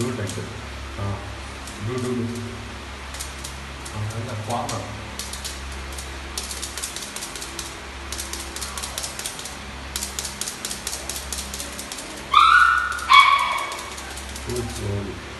Do it like that. Uh, do, do, do. Uh, and the farmer. Do it slowly.